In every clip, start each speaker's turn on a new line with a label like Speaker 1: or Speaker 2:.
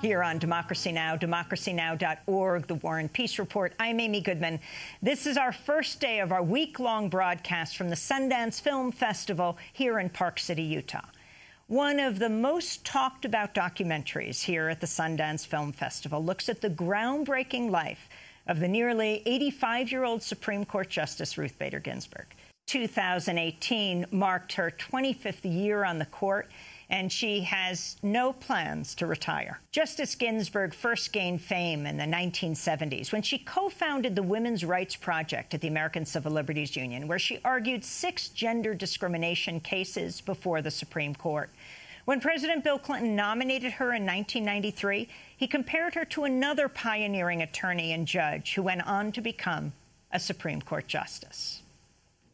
Speaker 1: Here on Democracy Now!, democracynow.org, The War and Peace Report. I'm Amy Goodman. This is our first day of our week-long broadcast from the Sundance Film Festival here in Park City, Utah. One of the most talked about documentaries here at the Sundance Film Festival looks at the groundbreaking life of the nearly 85-year-old Supreme Court Justice Ruth Bader Ginsburg. 2018 marked her 25th year on the court and she has no plans to retire. Justice Ginsburg first gained fame in the 1970s when she co-founded the Women's Rights Project at the American Civil Liberties Union, where she argued six gender discrimination cases before the Supreme Court. When President Bill Clinton nominated her in 1993, he compared her to another pioneering attorney and judge who went on to become a Supreme Court justice.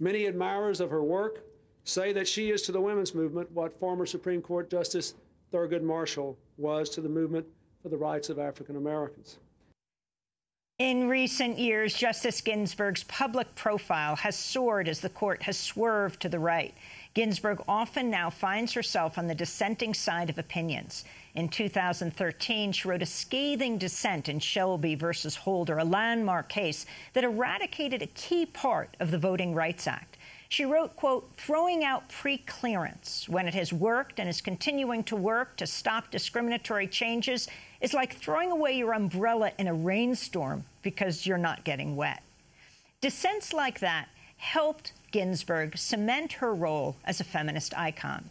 Speaker 2: Many admirers of her work say that she is to the women's movement what former Supreme Court Justice Thurgood Marshall was to the movement for the rights of African Americans.
Speaker 1: In recent years, Justice Ginsburg's public profile has soared as the court has swerved to the right. Ginsburg often now finds herself on the dissenting side of opinions. In 2013, she wrote a scathing dissent in Shelby versus Holder, a landmark case that eradicated a key part of the Voting Rights Act. She wrote, quote, throwing out preclearance when it has worked and is continuing to work to stop discriminatory changes is like throwing away your umbrella in a rainstorm because you're not getting wet. Dissents like that helped Ginsburg cement her role as a feminist icon.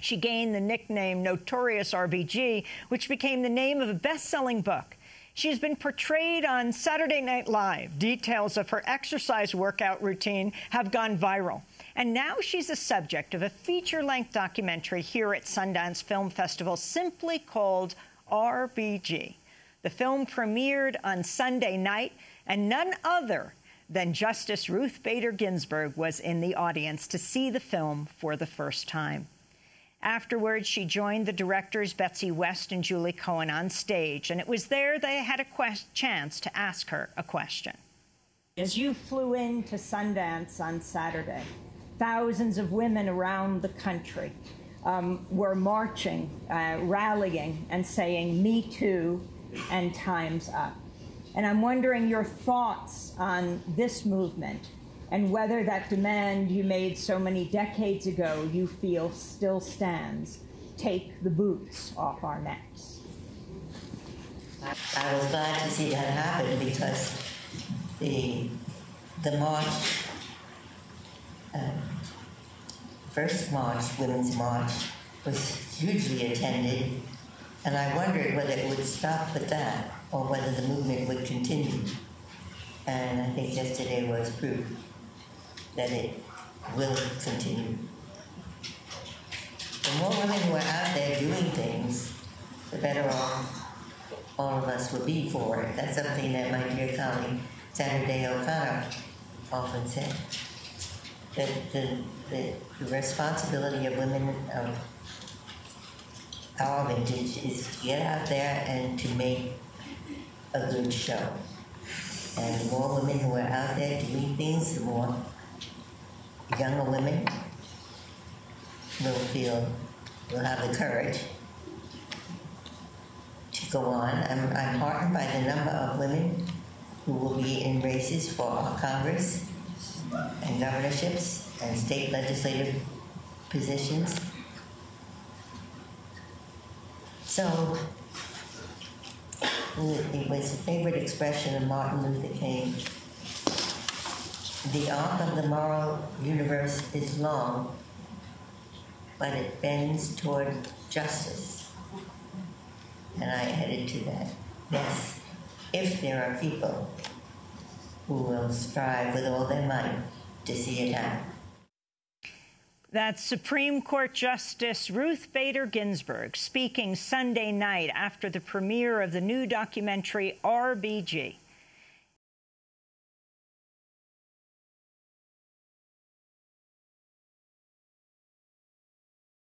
Speaker 1: She gained the nickname Notorious RBG, which became the name of a best-selling book. She has been portrayed on Saturday Night Live. Details of her exercise workout routine have gone viral. And now she's the subject of a feature-length documentary here at Sundance Film Festival simply called RBG. The film premiered on Sunday night, and none other than Justice Ruth Bader Ginsburg was in the audience to see the film for the first time. Afterwards, she joined the directors Betsy West and Julie Cohen on stage, and it was there they had a chance to ask her a question. As you flew into Sundance on Saturday, thousands of women around the country um, were marching, uh, rallying, and saying, Me too, and time's up. And I'm wondering your thoughts on this movement and whether that demand you made so many decades ago you feel still stands. Take the boots off our necks.
Speaker 3: I was glad to see that happen because the the march, uh, first march, women's march, was hugely attended, and I wondered whether it would stop with that or whether the movement would continue. And I think yesterday was proof that it will continue. The more women who are out there doing things, the better off all of us will be for it. That's something that my dear colleague Sandra Day O'Connor often said. That the, the, the responsibility of women of our vintage is to get out there and to make a good show. And the more women who are out there doing things, the more younger women will feel, will have the courage to go on. I'm, I'm heartened by the number of women who will be in races for our Congress and governorships and state legislative positions. So it was a favorite expression of Martin Luther King the arc of the moral universe is long, but it bends toward justice. And I added to that, yes, if there are people who will strive with all their might to see it happen.
Speaker 1: That's Supreme Court Justice Ruth Bader Ginsburg speaking Sunday night after the premiere of the new documentary RBG.